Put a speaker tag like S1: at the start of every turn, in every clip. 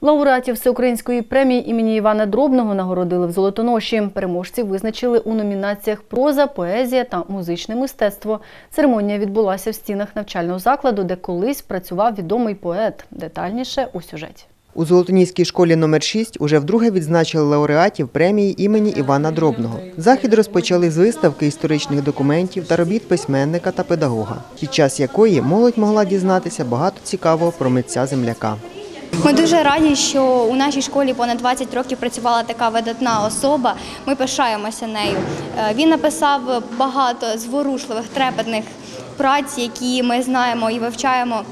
S1: Лауреатів всеукраїнської премії імені Івана Дробного нагородили в Золотоноші. Переможців визначили у номінаціях проза, поезія та музичне мистецтво. Церемонія відбулася в стінах навчального закладу, де колись працював відомий поет. Детальніше у сюжеті.
S2: У Золотоніській школі номер 6 уже вдруге відзначили лауреатів премії імені Івана Дробного. Захід розпочали з виставки історичних документів та робіт письменника та педагога, під час якої молодь могла дізнатися багато цікавого про митця земляка.
S3: Ми дуже раді, що у нашій школі понад 20 років працювала така видатна особа. Ми пишаємося нею. Е, Він написав багато зворушливих, трепетних праць, які ми знаємо і вивчаємо.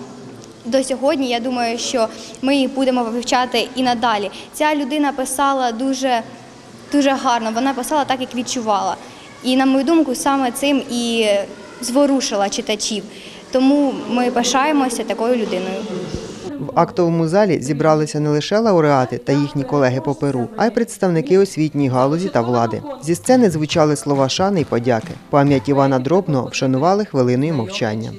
S3: До сьогодні я думаю, що ми їх будемо вивчати і надалі. Ця людина писала дуже, дуже гарно. Вона писала так, як відчувала. І на мою думку, саме цим і зворушила читачів. Тому ми пишаємося такою людиною.
S2: В актовому залі зібралися не лише лауреати та їхні колеги по перу, а й представники освітньої галузі та влади. Зі сцени звучали слова шани й подяки. Пам'ять Івана Дробного вшанували хвилиною мовчання.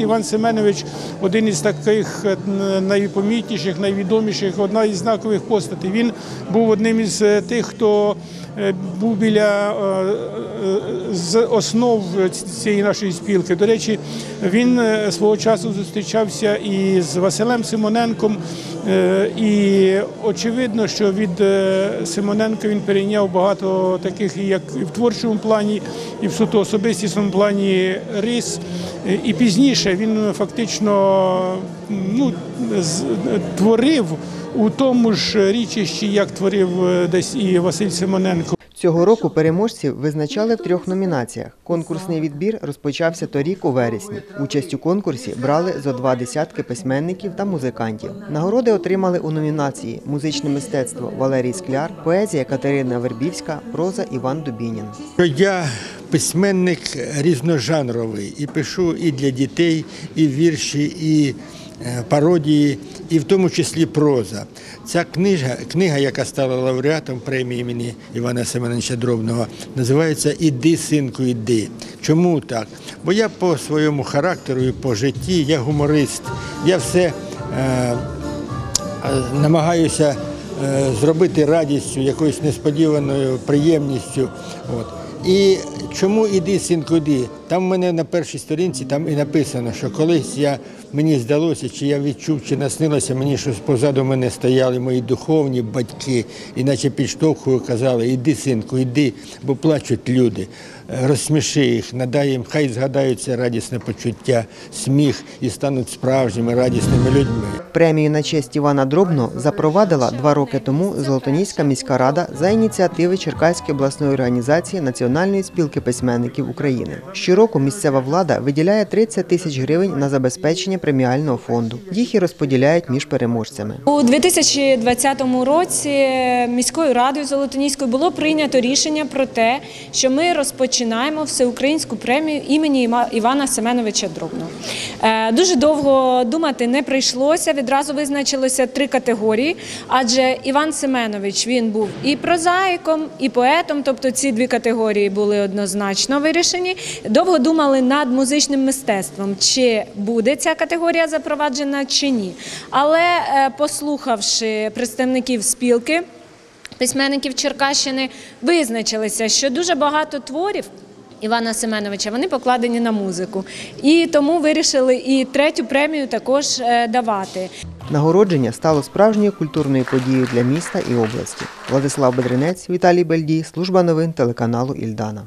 S4: Іван Семенович один із таких е, найпомітніших, найвідоміших, одна із знакових постатей. Він був одним із е, тих, хто е, був біля основ цієї нашої спілки. До речі, він свого часу зустрічався і з Василем Симоненком. І очевидно, що від Симоненка він перейняв багато таких, як і в творчому плані, і в суто особистісному плані рис. І пізніше він фактично ну, творив у тому ж річищі, як творив е, десь і Василь Симоненко.
S2: Цього року переможців визначали в трьох номінаціях. Конкурсний відбір розпочався торік у вересні. Участь у конкурсі брали зо два десятки письменників та музикантів. Нагороди отримали у номінації Музичне мистецтво Валерій Скляр, поезія Катерина Вербівська, проза Іван Дубінін.
S5: Я письменник різножанровий і пишу і для дітей, і вірші, і е, пародії, і в тому числі проза. Ця книга, книга, яка стала лауреатом премії імені Івана Семеновича Дробного, називається Іди, синку, іди. Чому так? Бо я по своєму характеру і по житті, я гуморист, я все е, е, намагаюся е, зробити радістю, якоюсь несподіваною приємністю. От. І чому іди, синку, іди? Там в мене на першій сторінці там і написано, що колись я мені здалося, чи я відчув, чи наснилося мені, що позаду мене стояли мої духовні батьки, і наче підштовхую казали, іди, синку, іди, бо плачуть люди. Розсміши їх, надай їм, хай згадають це радісне почуття, сміх і стануть справжніми радісними людьми.
S2: Премію на честь Івана Дробного запровадила два роки тому Золотоніська міська рада за ініціативи Черкаської обласної організації Національної спілки письменників України. Щороку місцева влада виділяє 30 тисяч гривень на забезпечення преміального фонду. Їх і розподіляють між переможцями.
S6: У 2020 році міською радою Золотоніською було прийнято рішення про те, що ми розпочинаємо всеукраїнську премію імені Івана Семеновича Дробного. Е, Дуже довго думати не прийшлося. Відразу визначилося три категорії, адже Іван Семенович він був і прозаїком, і поетом, тобто ці дві категорії були однозначно вирішені. Довго думали над музичним мистецтвом, чи буде ця категорія запроваджена чи ні. Але е, послухавши представників спілки, письменників Черкащини, визначилися, що дуже багато творів. Івана Семеновича вони покладені на музику, і тому вирішили і третю премію також е, давати.
S2: Нагородження стало справжньою культурною подією для міста і області. Владислав Бедренець, Віталій Бельдій, служба новин телеканалу Ільдана.